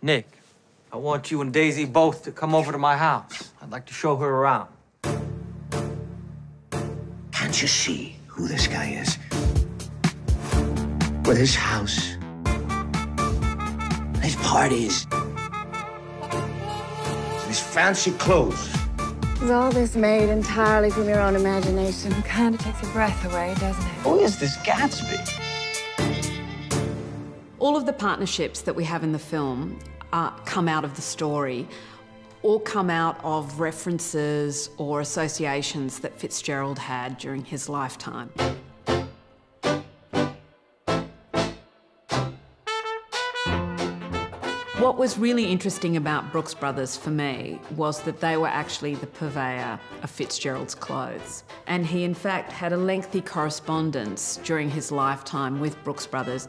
Nick, I want you and Daisy both to come over to my house. I'd like to show her around. Can't you see who this guy is? With his house, his parties, his fancy clothes. Is all this made entirely from your own imagination? Kind of takes your breath away, doesn't it? Who is this Gatsby? All of the partnerships that we have in the film uh, come out of the story or come out of references or associations that Fitzgerald had during his lifetime. What was really interesting about Brooks Brothers for me was that they were actually the purveyor of Fitzgerald's clothes. And he, in fact, had a lengthy correspondence during his lifetime with Brooks Brothers.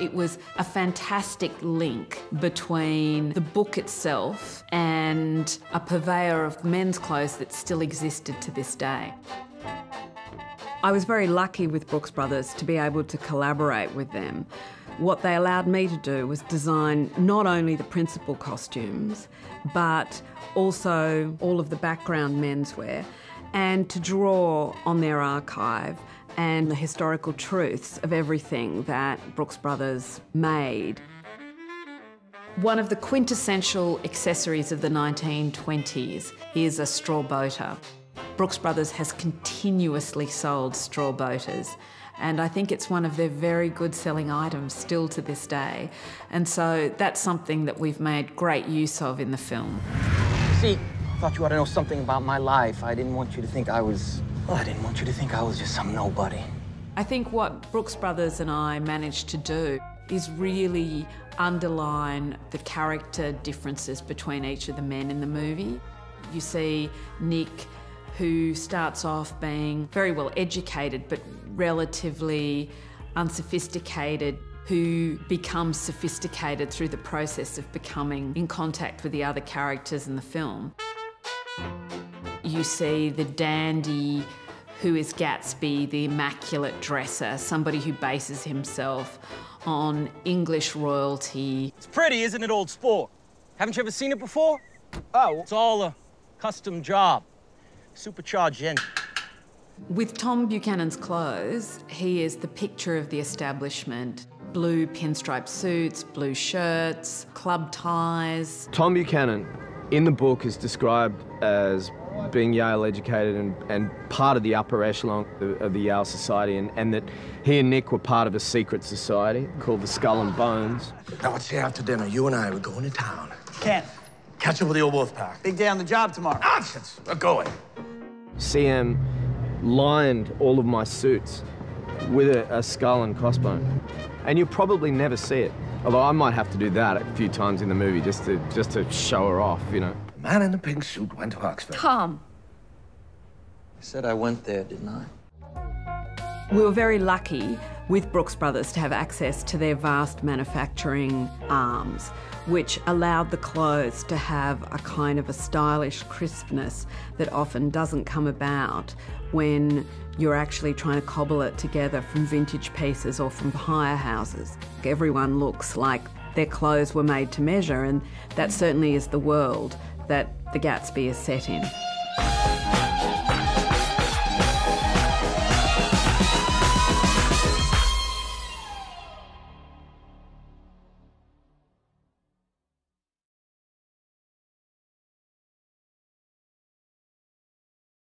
It was a fantastic link between the book itself and a purveyor of men's clothes that still existed to this day. I was very lucky with Brooks Brothers to be able to collaborate with them. What they allowed me to do was design not only the principal costumes, but also all of the background menswear, and to draw on their archive and the historical truths of everything that Brooks Brothers made. One of the quintessential accessories of the 1920s is a straw boater. Brooks Brothers has continuously sold straw boaters and I think it's one of their very good selling items still to this day. And so that's something that we've made great use of in the film. See, I thought you ought to know something about my life. I didn't want you to think I was. Well, I didn't want you to think I was just some nobody. I think what Brooks Brothers and I managed to do is really underline the character differences between each of the men in the movie. You see Nick who starts off being very well educated but relatively unsophisticated, who becomes sophisticated through the process of becoming in contact with the other characters in the film. You see the dandy who is Gatsby, the immaculate dresser, somebody who bases himself on English royalty. It's pretty, isn't it, old sport? Haven't you ever seen it before? Oh, it's all a custom job. Supercharged engine. With Tom Buchanan's clothes, he is the picture of the establishment. Blue pinstripe suits, blue shirts, club ties. Tom Buchanan, in the book, is described as being Yale educated and, and part of the upper echelon of, of the Yale Society, and, and that he and Nick were part of a secret society called the Skull and Bones. Now, let's say after dinner, you and I were going to town. Ken, Catch up with the old wolf pack. big day on the job tomorrow. Nonsense. We're going. CM lined all of my suits with a, a skull and crossbone. And you'll probably never see it. Although I might have to do that a few times in the movie just to just to show her off, you know. The man in the pink suit went to Oxford. Tom. I said I went there, didn't I? We were very lucky with Brooks Brothers to have access to their vast manufacturing arms, which allowed the clothes to have a kind of a stylish crispness that often doesn't come about when you're actually trying to cobble it together from vintage pieces or from hire houses. Everyone looks like their clothes were made to measure, and that certainly is the world that the Gatsby is set in.